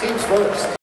Teams first.